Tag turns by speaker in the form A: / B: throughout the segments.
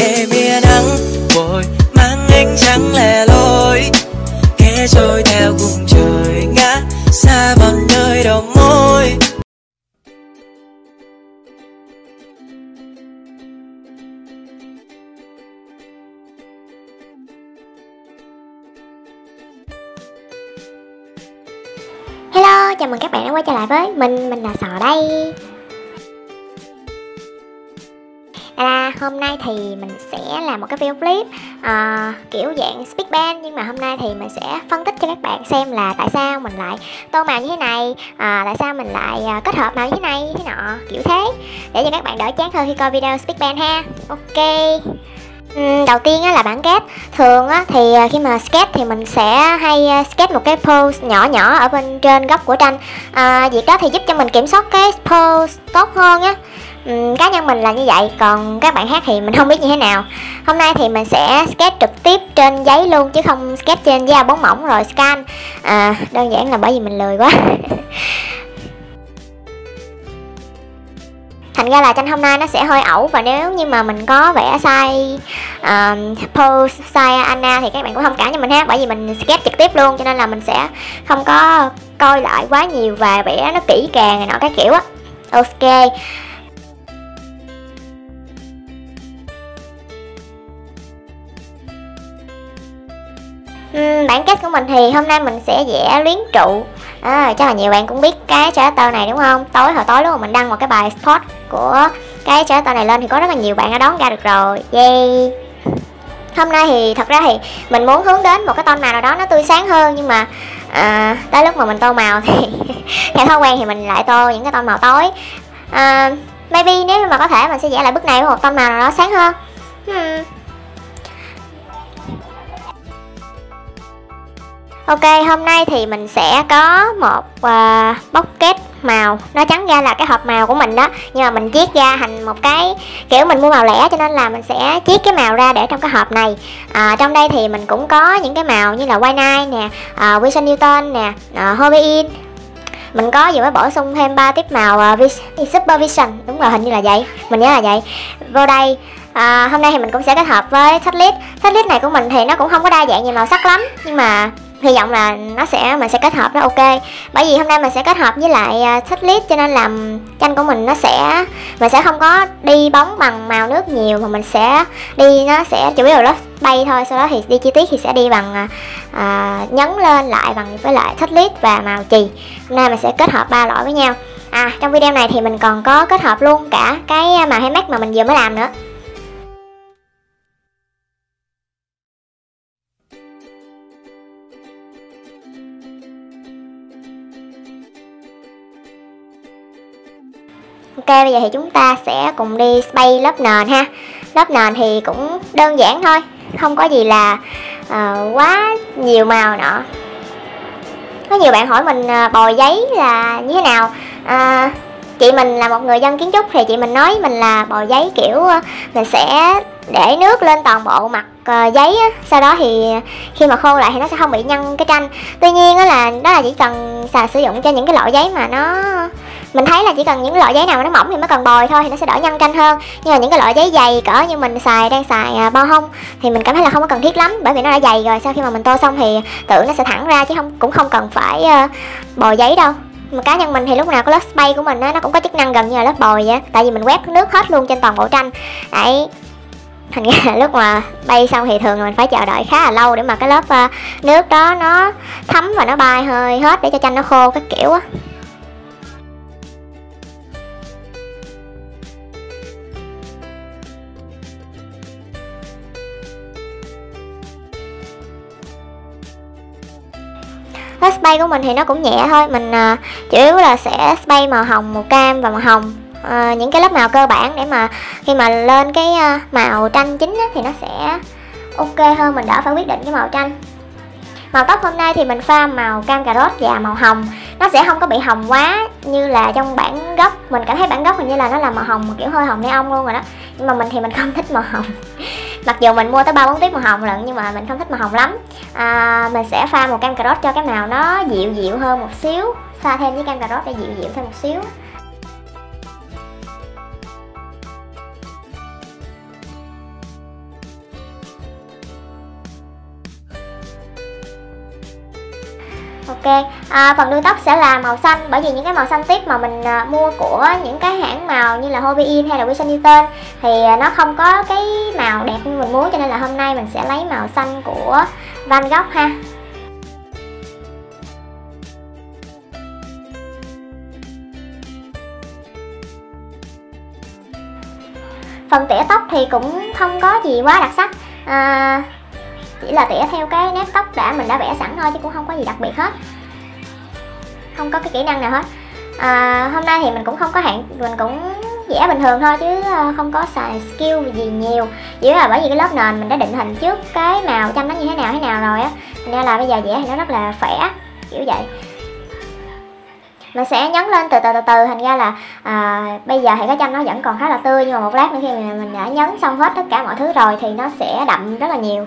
A: em yên nắng vội mang ánh trắng lẻ loi. Kẻ trôi theo cùng trời ngã xa vào nơi đầu môi.
B: Hello, chào mừng các bạn đã quay trở lại với mình, mình là Sò đây. À, hôm nay thì mình sẽ làm một cái video clip à, kiểu dạng speak band nhưng mà hôm nay thì mình sẽ phân tích cho các bạn xem là tại sao mình lại tô màu như thế này à, tại sao mình lại kết hợp màu như thế này như thế nọ kiểu thế. Để cho các bạn đỡ chán hơn khi coi video speak band ha. Ok. Đầu tiên là bản kết. Thường thì khi mà sketch thì mình sẽ hay sketch một cái pose nhỏ nhỏ ở bên trên góc của tranh. À, việc đó thì giúp cho mình kiểm soát cái pose tốt hơn á. Ừ, cá nhân mình là như vậy còn các bạn khác thì mình không biết như thế nào. Hôm nay thì mình sẽ sketch trực tiếp trên giấy luôn chứ không sketch trên da bóng mỏng rồi scan. À, đơn giản là bởi vì mình lười quá. Thành ra là tranh hôm nay nó sẽ hơi ẩu và nếu như mà mình có vẽ sai à, uh, pose sai Anna thì các bạn cũng thông cảm cho mình ha bởi vì mình sketch trực tiếp luôn cho nên là mình sẽ không có coi lại quá nhiều và vẽ nó kỹ càng này nọ cái kiểu á. Ok uhm, bản kết của mình thì hôm nay mình sẽ vẽ luyến trụ. À, chắc là nhiều bạn cũng biết cái character này đúng không? Tối hồi tối lúc mà mình đăng một cái bài spot của cái character này lên thì có rất là nhiều bạn đã đón ra được rồi. Yay! Hôm nay thì thật ra thì mình muốn hướng đến một cái tông màu nào đó nó tươi sáng hơn nhưng mà à, tới lúc mà mình tô màu thì theo thói quen thì mình lại tô những cái tông màu tối. À, maybe nếu mà có thể mình sẽ vẽ lại bức này với một tông màu nào đó sáng hơn. Hmm. Ok, hôm nay thì mình sẽ có một ờ, uh, bóc kết màu. Nó trắng ra là cái hộp màu của mình đó. Nhưng mà mình chiết ra thành một cái kiểu mình mua màu lẻ Cho nên là mình sẽ chiết cái màu ra để trong cái hộp này. À, Trong đây thì mình cũng có những cái màu như là White night nè ờ, uh, Wilson Newton nè uh, Hobby mình có vừa mới bổ sung thêm ba tiếp màu uh, Super Vision. Đúng rồi hình như là vậy. Mình nhớ là vậy. Vô đây à, hôm nay thì mình cũng sẽ kết hợp với sách list sách list này của mình thì nó cũng không có đa dạng nhiều màu sắc lắm nhưng mà hy vọng là nó sẽ mình sẽ kết hợp nó ok. Bởi vì hôm nay mình sẽ kết hợp với lại à, sách lít cho nên làm tranh của mình nó sẽ mình sẽ không có đi bóng bằng màu nước nhiều mà mình sẽ đi nó sẽ chủ yếu là lớp bay thôi. Sau đó thì đi chi tiết thì sẽ đi bằng à, à nhấn lên lại bằng với lại sách lít và màu chì. Hôm nay mình sẽ kết hợp ba loại với nhau. À trong video này thì mình còn có kết hợp luôn cả cái à, màu handmade mà mình vừa mới làm nữa. Ok bây giờ thì chúng ta sẽ cùng đi bay lớp nền ha. Lớp nền thì cũng đơn giản thôi Không có gì là uh, quá nhiều màu nọ. Có nhiều bạn hỏi mình ờ, uh, bồi giấy là như thế nào? Uh, Chị mình là một người dân kiến trúc thì chị mình nói mình là bồi giấy kiểu uh, mình sẽ để nước lên toàn bộ mặt uh, giấy á. sau đó thì khi mà khô lại thì nó sẽ không bị nhăn cái tranh. Tuy nhiên đó là đó là chỉ cần xài sử dụng cho những cái loại giấy mà nó mình thấy là chỉ cần những loại giấy nào mà nó mỏng thì mới cần bồi thôi thì nó sẽ đỡ nhăn tranh hơn. Nhưng mà những cái loại giấy dày cỡ như mình xài đang xài à, bao hông thì mình cảm thấy là không có cần thiết lắm bởi vì nó đã dày rồi. Sau khi mà mình tô xong thì tự nó sẽ thẳng ra chứ không cũng không cần phải uh, bồi giấy đâu. Mà cá nhân mình thì lúc nào cái lớp spray của mình á nó cũng có chức năng gần như là lớp bồi vậy tại vì mình quét nước hết luôn trên toàn bộ tranh. Đấy. Thành ra là lúc mà bay xong thì thường là mình phải chờ đợi khá là lâu để mà cái lớp ờ, nước đó nó thấm và nó bay hơi hết để cho tranh nó khô cái kiểu á. Hết spray của mình thì nó cũng nhẹ thôi. Mình uh, chủ yếu là sẽ spray màu hồng, màu cam và màu hồng. Uh, Những cái lớp màu cơ bản để mà khi mà lên cái uh, màu tranh chính á, thì nó sẽ ok hơn. Mình đỡ phải quyết định cái màu tranh. Màu tóc hôm nay thì mình pha màu cam cà rốt và màu hồng. Nó sẽ không có bị hồng quá như là trong bản gốc. Mình cảm thấy bản gốc hình như là nó là màu hồng kiểu hơi hồng neon luôn rồi đó. Nhưng mà mình thì mình không thích màu hồng mặc dù mình mua tới ba bốn tiếp màu hồng lận nhưng mà mình không thích màu hồng lắm. À, mình sẽ pha một cam cà rốt cho cái màu nó dịu dịu hơn một xíu. Pha thêm với cam cà rốt để dịu dịu thêm một xíu. Ok à, phần đuôi tóc sẽ là màu xanh bởi vì những cái màu xanh tiếp mà mình à, mua của những cái hãng màu như là Hobby In hay là Wilson Newton thì à, nó không có cái màu đẹp như mình muốn cho nên là hôm nay mình sẽ lấy màu xanh của Van Gogh ha. Phần tỉa tóc thì cũng không có gì quá đặc sắc. À, chỉ là tỉa theo cái nếp tóc đã mình đã vẽ sẵn thôi chứ cũng không có gì đặc biệt hết. Không có cái kỹ năng nào hết. À, hôm nay thì mình cũng không có hạn mình cũng vẽ bình thường thôi chứ à, không có xài skill gì nhiều. Chỉ là bởi vì cái lớp nền mình đã định hình trước cái màu tranh nó như thế nào thế nào rồi á. Nên là bây giờ vẽ thì nó rất là khỏe kiểu vậy. Mình sẽ nhấn lên từ từ từ từ thành ra là à, bây giờ thì cái chanh nó vẫn còn khá là tươi nhưng mà một lát nữa khi mình, mình đã nhấn xong hết tất cả mọi thứ rồi thì nó sẽ đậm rất là nhiều.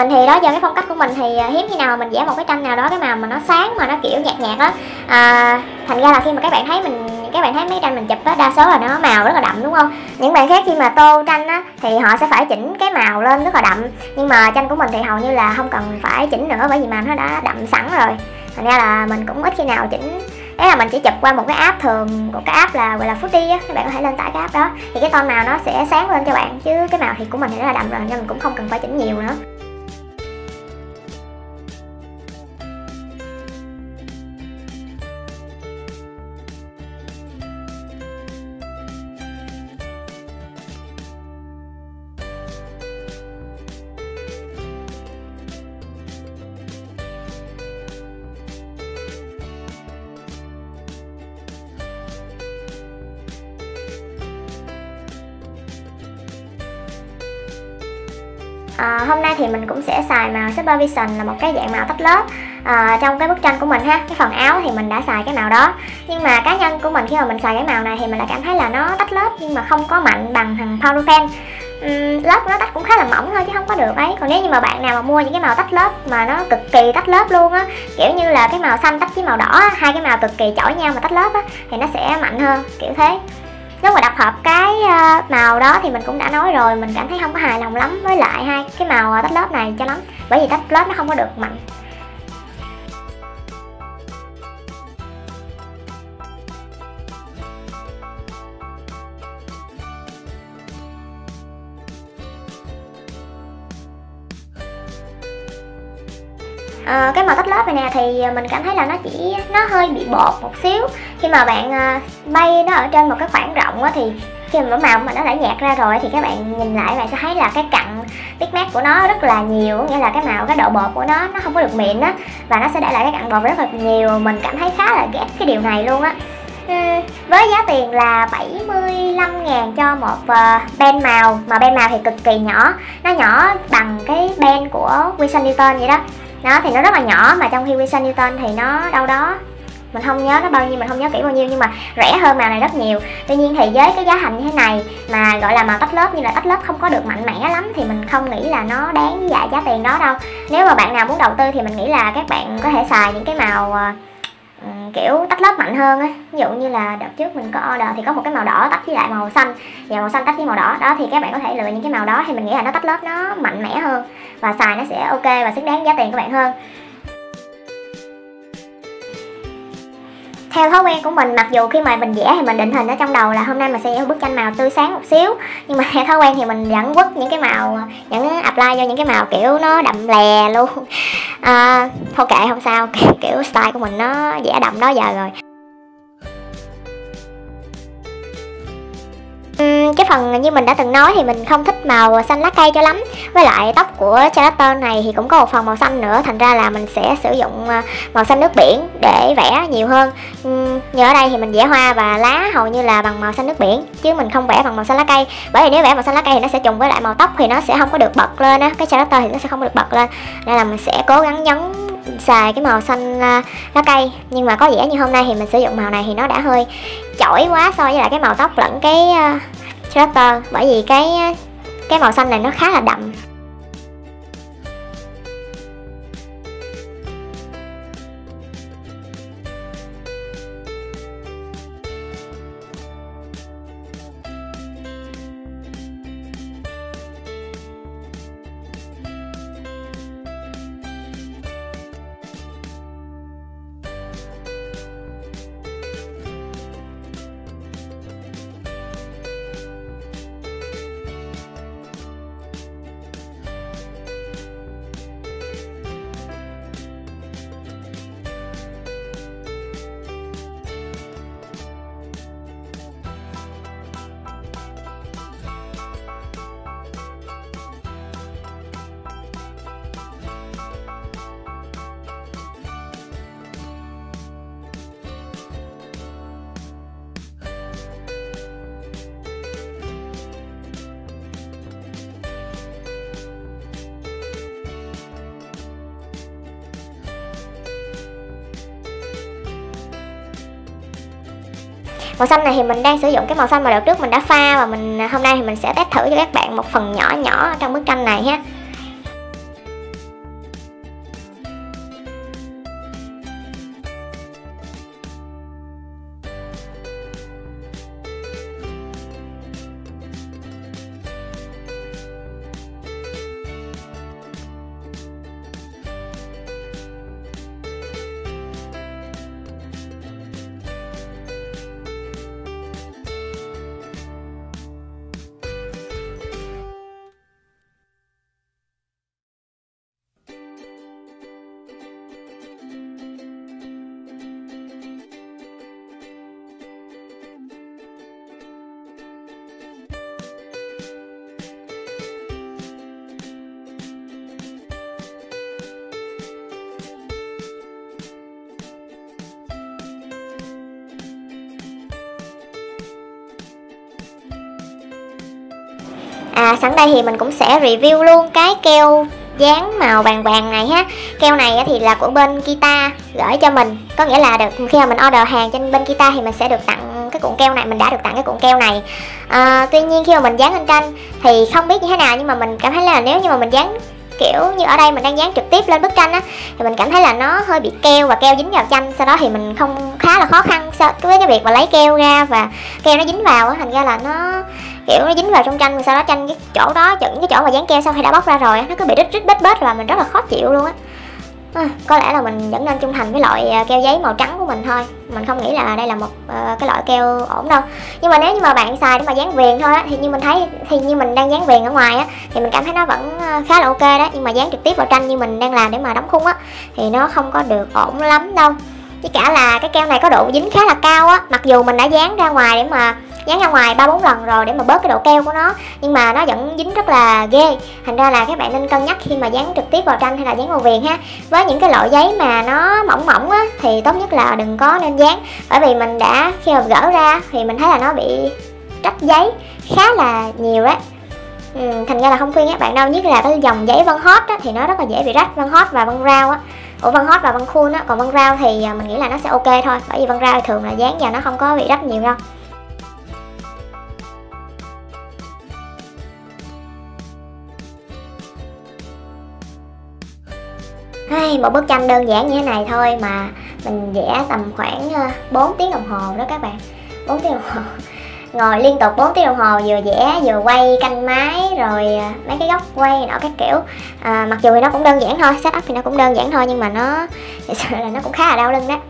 B: Mình thì đó giờ cái phong cách của mình thì à, hiếm khi nào mình vẽ một cái tranh nào đó cái màu mà nó sáng mà nó kiểu nhạt nhạt á. À, thành ra là khi mà các bạn thấy mình các bạn thấy mấy tranh mình chụp á đa số là nó màu rất là đậm đúng không? Những bạn khác khi mà tô tranh á thì họ sẽ phải chỉnh cái màu lên rất là đậm. Nhưng mà tranh của mình thì hầu như là không cần phải chỉnh nữa bởi vì màu nó đã đậm sẵn rồi. Thành ra là mình cũng ít khi nào chỉnh. Đấy là mình chỉ chụp qua một cái app thường một cái app là gọi là Foodie á các bạn có thể lên tải cái app đó. Thì cái tone màu nó sẽ sáng lên cho bạn chứ cái màu thì của mình thì rất là đậm rồi nên mình cũng không cần phải chỉnh nhiều nữa. À, hôm nay thì mình cũng sẽ xài màu Supervision là một cái dạng màu tách lớp à, trong cái bức tranh của mình ha. Cái phần áo thì mình đã xài cái màu đó. Nhưng mà cá nhân của mình khi mà mình xài cái màu này thì mình lại cảm thấy là nó tách lớp nhưng mà không có mạnh bằng thằng Powder Pen lớp nó tách cũng khá là mỏng thôi chứ không có được ấy. Còn nếu như mà bạn nào mà mua những cái màu tách lớp mà nó cực kỳ tách lớp luôn á kiểu như là cái màu xanh tách với màu đỏ hai cái màu cực kỳ chổi nhau mà tách lớp á thì nó sẽ mạnh hơn kiểu thế nếu mà đặt hợp cái ờ, màu đó thì mình cũng đã nói rồi, mình cảm thấy không có hài lòng lắm với lại hai cái màu tách lớp này cho lắm. Bởi vì tách lớp nó không có được mạnh. À, cái màu tách lớp này nè thì ờ, mình cảm thấy là nó chỉ nó hơi bị bột một xíu. Khi mà bạn à, bay nó ở trên một cái khoảng rộng á thì khi mà màu mà nó đã nhạt ra rồi thì các bạn nhìn lại bạn sẽ thấy là cái cặn mát của nó rất là nhiều nghĩa là cái màu cái độ bột của nó nó không có được mịn á và nó sẽ để lại cái cặn bột rất là nhiều. Mình cảm thấy khá là ghét cái điều này luôn á. Với giá tiền là 75 ngàn cho một uh, ben màu mà ben màu thì cực kỳ nhỏ. Nó nhỏ bằng cái ben của Wilson Newton vậy đó nó thì nó rất là nhỏ, mà trong khi Wilson Newton thì nó đâu đó, mình không nhớ nó bao nhiêu, mình không nhớ kỹ bao nhiêu, nhưng mà rẻ hơn màu này rất nhiều. Tuy nhiên thì với cái giá thành như thế này, mà gọi là màu tách lớp như là tách lớp không có được mạnh mẽ lắm, thì mình không nghĩ là nó đáng với giá tiền đó đâu. Nếu mà bạn nào muốn đầu tư thì mình nghĩ là các bạn có thể xài những cái màu ờ, Ừ, kiểu tách lớp mạnh hơn ấy. ví dụ như là đợt trước mình có order thì có một cái màu đỏ tách với lại màu xanh. Và màu xanh tách với màu đỏ. Đó, thì các bạn có thể lựa những cái màu đó thì mình nghĩ là nó tách lớp nó mạnh mẽ hơn và xài nó sẽ ok và xứng đáng giá tiền của bạn hơn. Theo thói quen của mình mặc dù khi mà mình vẽ thì mình định hình ở trong đầu là hôm nay mình sẽ vẽ bức tranh màu tươi sáng một xíu. Nhưng mà theo thói quen thì mình vẫn quất những cái màu vẫn apply vô những cái màu kiểu nó đậm lè luôn. À, thôi kệ không sao. Kiểu style của mình nó vẽ đậm đó giờ rồi. Cái phần như mình đã từng nói thì mình không thích màu xanh lá cây cho lắm. Với lại tóc của Charlotte này thì cũng có một phần màu xanh nữa, thành ra là mình sẽ sử dụng à, màu xanh nước biển để vẽ nhiều hơn. Như ở đây thì mình vẽ hoa và lá hầu như là bằng màu xanh nước biển, chứ mình không vẽ bằng màu xanh lá cây. Bởi vì nếu vẽ màu xanh lá cây thì nó sẽ trùng với lại màu tóc thì nó sẽ không có được bật lên á, cái Charlotte thì nó sẽ không được bật lên. Nên là mình sẽ cố gắng nhấn xài cái màu xanh à, lá cây. Nhưng mà có vẻ như hôm nay thì mình sử dụng màu này thì nó đã hơi chổi quá so với lại cái màu tóc lẫn cái à, ờ, bởi vì cái cái màu xanh này nó khá là đậm. Màu xanh này thì mình đang sử dụng cái màu xanh mà đợt trước mình đã pha và mình, hôm nay thì mình sẽ test thử cho các bạn một phần nhỏ nhỏ trong bức tranh này ha. À sẵn đây thì mình cũng sẽ review luôn cái keo dán màu vàng vàng này ha. Keo này thì là của bên Kita gửi cho mình. Có nghĩa là được khi mà mình order hàng trên bên Kita thì mình sẽ được tặng cái cuộn keo này Mình đã được tặng cái cuộn keo này. À, Tuy nhiên khi mà mình dán lên tranh thì không biết như thế nào Nhưng mà mình cảm thấy là nếu như mà mình dán kiểu như ở đây mình đang dán trực tiếp lên bức tranh á thì mình cảm thấy là nó hơi bị keo và keo dính vào tranh sau đó thì mình không khá là khó khăn với cái việc mà lấy keo ra và keo nó dính vào á thành ra là nó kiểu nó dính vào trong tranh sau đó tranh cái chỗ đó những cái chỗ mà dán keo sau khi đã bóc ra rồi nó cứ bị rít rít bết bết và mình rất là khó chịu luôn á. À, có lẽ là mình vẫn nên trung thành với loại à, keo giấy màu trắng của mình thôi. Mình không nghĩ là đây là một uh, cái loại keo ổn đâu. Nhưng mà nếu như mà bạn xài để mà dán viền thôi á thì như mình thấy thì như mình đang dán viền ở ngoài á thì mình cảm thấy nó vẫn ờ, khá là ok đó. Nhưng mà dán trực tiếp vào tranh như mình đang làm để mà đóng khung á thì nó không có được ổn lắm đâu. Với cả là cái keo này có độ dính khá là cao á mặc dù mình đã dán ra ngoài để mà dán ra ngoài ba bốn lần rồi để mà bớt cái độ keo của nó. Nhưng mà nó vẫn dính rất là ghê. Thành ra là các bạn nên cân nhắc khi mà dán trực tiếp vào tranh hay là dán vào viền ha. Với những cái loại giấy mà nó mỏng mỏng á thì tốt nhất là đừng có nên dán. Bởi vì mình đã khi mà gỡ ra thì mình thấy là nó bị rách giấy khá là nhiều đấy ừ, thành ra là không khuyên các bạn đâu nhất là cái dòng giấy vân hot á, thì nó rất là dễ bị rách. Vân hot và vân rau á. Ủa vân hot và vân khuôn á còn vân rau thì à, mình nghĩ là nó sẽ ok thôi. Bởi vì vân rau thì thường là dán vào nó không có bị rách nhiều đâu. Hay, một bức tranh đơn giản như thế này thôi mà mình vẽ tầm khoảng ờ, 4 tiếng đồng hồ đó các bạn. 4 tiếng đồng hồ. Ngồi liên tục 4 tiếng đồng hồ vừa vẽ vừa quay canh máy rồi ờ, mấy cái góc quay nọ các kiểu. À, mặc dù thì nó cũng đơn giản thôi setup thì nó cũng đơn giản thôi nhưng mà nó thật sự là nó cũng khá là đau lưng đó.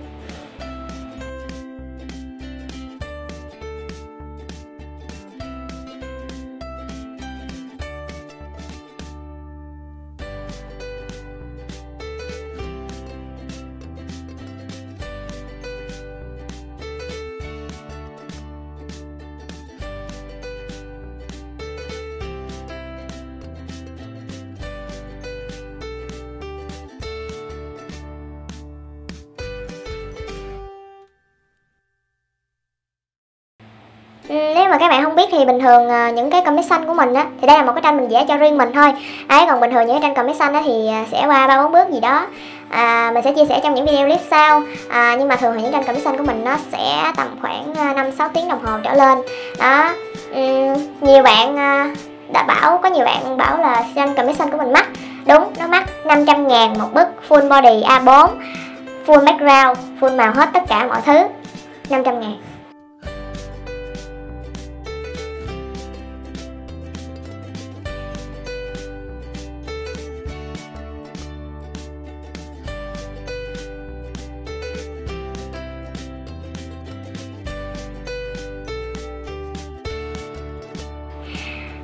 B: Mà các bạn không biết thì bình thường ờ, những cái commission của mình á thì đây là một cái tranh mình vẽ cho riêng mình thôi. Ấy còn bình thường những cái tranh commission á thì ờ, sẽ qua ba bốn bước gì đó. À, mình sẽ chia sẻ trong những video clip sau. À, nhưng mà thường thì những tranh commission của mình nó sẽ tầm khoảng ờ, năm sáu tiếng đồng hồ trở lên. Đó. Uhm, nhiều bạn ờ, đã bảo có nhiều bạn bảo là tranh commission của mình mắc. Đúng nó mắc 500 ngàn một bức full body A4 full background full màu hết tất cả mọi thứ. 500 ngàn.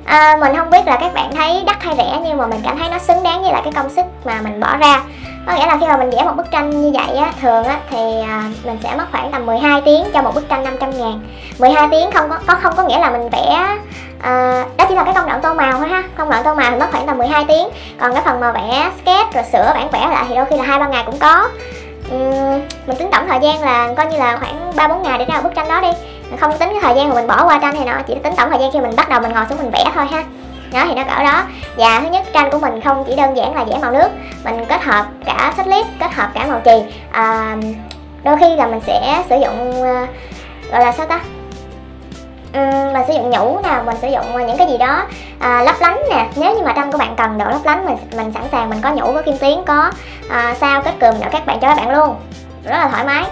B: À, mình không biết là các bạn thấy đắt hay rẻ nhưng mà mình cảm thấy nó xứng đáng với lại cái công sức mà mình bỏ ra. Có nghĩa là khi mà mình vẽ một bức tranh như vậy á thường á thì à, mình sẽ mất khoảng tầm 12 tiếng cho một bức tranh 500 ngàn. 12 tiếng không có, có không có nghĩa là mình vẽ à, đó chỉ là cái công đoạn tô màu thôi ha. Công đoạn tô màu thì mất khoảng tầm 12 tiếng. Còn cái phần mà vẽ sketch rồi sửa bản vẽ lại thì đôi khi là hai ba ngày cũng có. Uhm, mình tính tổng thời gian là coi như là khoảng ba bốn ngày để ra bức tranh đó đi không tính cái thời gian mà mình bỏ qua tranh thì nó chỉ tính tổng thời gian khi mình bắt đầu mình ngồi xuống mình vẽ thôi ha. Đó thì nó cỡ đó. Và thứ nhất tranh của mình không chỉ đơn giản là vẽ màu nước. Mình kết hợp cả sách clip kết hợp cả màu chì. À, đôi khi là mình sẽ sử dụng uh, gọi là sao ta? Mình sử dụng nhũ nè mình sử dụng ờ, những cái gì đó à, lấp lánh nè. Nếu như mà tranh của bạn cần độ lấp lánh mình mình sẵn sàng mình có nhũ có kim tuyến có à, sao kết cườm nữa các bạn cho các bạn luôn. Rất là thoải mái.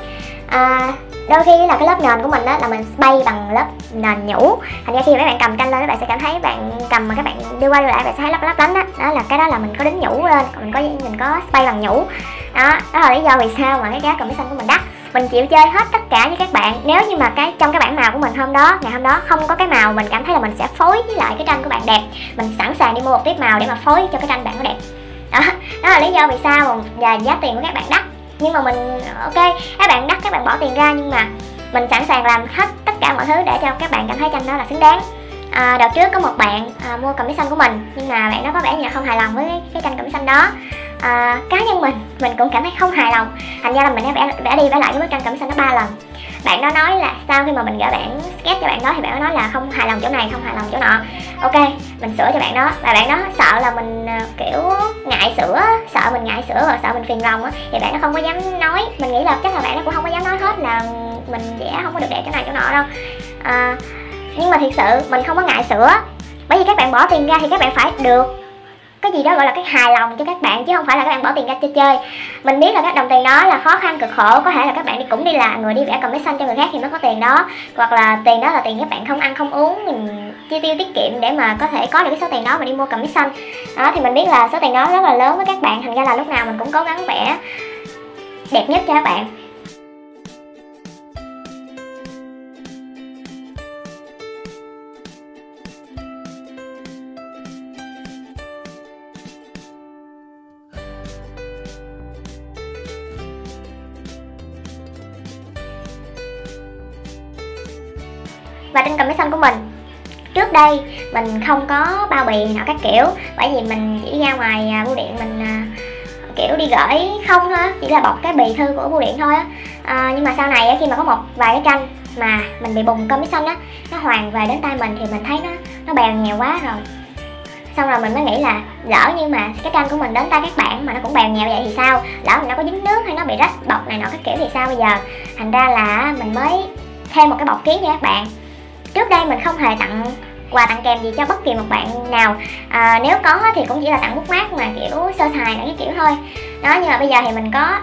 B: À, đôi khi là cái lớp nền của mình đó là mình bay bằng lớp nền nhũ. Thành ra khi các bạn cầm tranh lên, các bạn sẽ cảm thấy bạn cầm mà các bạn đưa qua đưa lại bạn sẽ thấy lấp lấp lánh đó đó là cái đó là mình có đính nhũ lên mình có mình có bay bằng nhũ. Đó đó là lý do vì sao mà cái giá cầm xanh của mình đắt. Mình chịu chơi hết tất cả với các bạn. Nếu như mà cái, trong cái bảng màu của mình hôm đó, ngày hôm đó không có cái màu, mình cảm thấy là mình sẽ phối với lại cái tranh của bạn đẹp. Mình sẵn sàng đi mua một tiếp màu để mà phối cho cái tranh bạn nó đẹp. Đó đó là lý do vì sao mà giá tiền của các bạn đắt nhưng mà mình ok các bạn đắt các bạn bỏ tiền ra nhưng mà mình sẵn sàng làm hết tất cả mọi thứ để cho các bạn cảm thấy tranh đó là xứng đáng. À, đợt trước có một bạn à, mua cẩm xanh của mình nhưng mà bạn đó có vẻ như không hài lòng với cái, cái tranh cẩm xanh đó. À, cá nhân mình mình cũng cảm thấy không hài lòng. Thành ra là mình đã vẽ, vẽ đi vẽ lại cái bức tranh cẩm xanh nó ba lần bạn đó nói là sau khi mà mình gửi bản sketch cho bạn đó thì bạn đó nói là không hài lòng chỗ này không hài lòng chỗ nọ. Ok mình sửa cho bạn đó. Và bạn đó sợ là mình ờ, kiểu ngại sửa sợ mình ngại sửa và sợ mình phiền lòng á thì bạn nó không có dám nói. Mình nghĩ là chắc là bạn nó cũng không có dám nói hết là mình vẽ không có được đẹp chỗ này chỗ nọ đâu. À, nhưng mà thiệt sự mình không có ngại sửa. Bởi vì các bạn bỏ tiền ra thì các bạn phải được cái gì đó gọi là cái hài lòng cho các bạn, chứ không phải là các bạn bỏ tiền ra chơi chơi. Mình biết là các đồng tiền đó là khó khăn, cực khổ. Có thể là các bạn đi cũng đi là người đi vẽ commission cho người khác thì mới có tiền đó. Hoặc là tiền đó là tiền các bạn không ăn, không uống, mình chi tiêu tiết kiệm để mà có thể có được cái số tiền đó mà đi mua commission. Đó, thì mình biết là số tiền đó rất là lớn với các bạn. Thành ra là lúc nào mình cũng cố gắng vẽ đẹp nhất cho các bạn. Và trên commission xanh của mình. Trước đây mình không có bao bì nào các kiểu bởi vì mình chỉ ra ngoài à, bưu điện mình à, kiểu đi gửi không thôi chỉ là bọc cái bì thư của bưu điện thôi á. À, nhưng mà sau này khi mà có một vài cái tranh mà mình bị bùng commission á nó hoàn về đến tay mình thì mình thấy nó nó bèo nhèo quá rồi. Xong rồi mình mới nghĩ là lỡ như mà cái tranh của mình đến tay các bạn mà nó cũng bèo nhèo vậy thì sao? Lỡ mình nó có dính nước hay nó bị rách bọc này nọ các kiểu thì sao bây giờ? Thành ra là mình mới thêm một cái bọc kiến cho các bạn trước đây mình không hề tặng quà tặng kèm gì cho bất kỳ một bạn nào. À, nếu có thì cũng chỉ là tặng bút mát mà kiểu sơ sài này cái kiểu thôi. Đó nhưng mà bây giờ thì mình có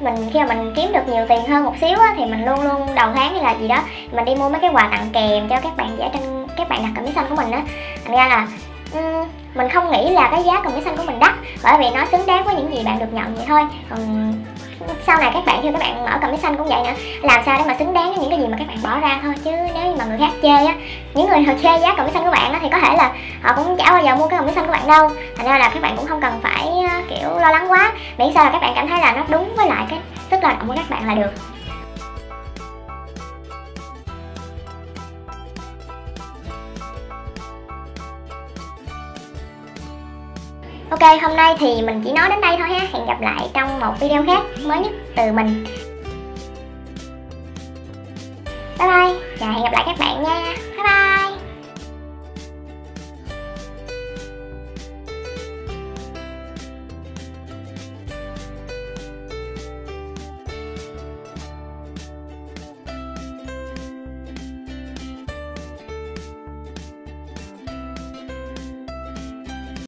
B: mình khi mà mình kiếm được nhiều tiền hơn một xíu á, thì mình luôn luôn đầu tháng hay là gì đó mình đi mua mấy cái quà tặng kèm cho các bạn vẽ trên các bạn đặt cầm xanh của mình á. Thành ra là um, mình không nghĩ là cái giá cầm xanh của mình đắt bởi vì nó xứng đáng với những gì bạn được nhận vậy thôi. Còn sau này các bạn khi các bạn mở cầm xanh cũng vậy nữa làm sao để mà xứng đáng với những cái gì mà các bạn bỏ ra thôi. Chứ nếu như mà người khác chê á, những người họ chê giá cầm xanh của bạn á, thì có thể là họ cũng chả bao giờ mua cái cầm xanh của bạn đâu. Thành ra là các bạn cũng không cần phải à, kiểu, lo lắng quá. Miễn sao là các bạn cảm thấy là nó đúng với lại cái sức lao động của các bạn là được. Ok, hôm nay thì mình chỉ nói đến đây thôi ha. Hẹn gặp lại trong một video khác mới nhất từ mình. Bye bye.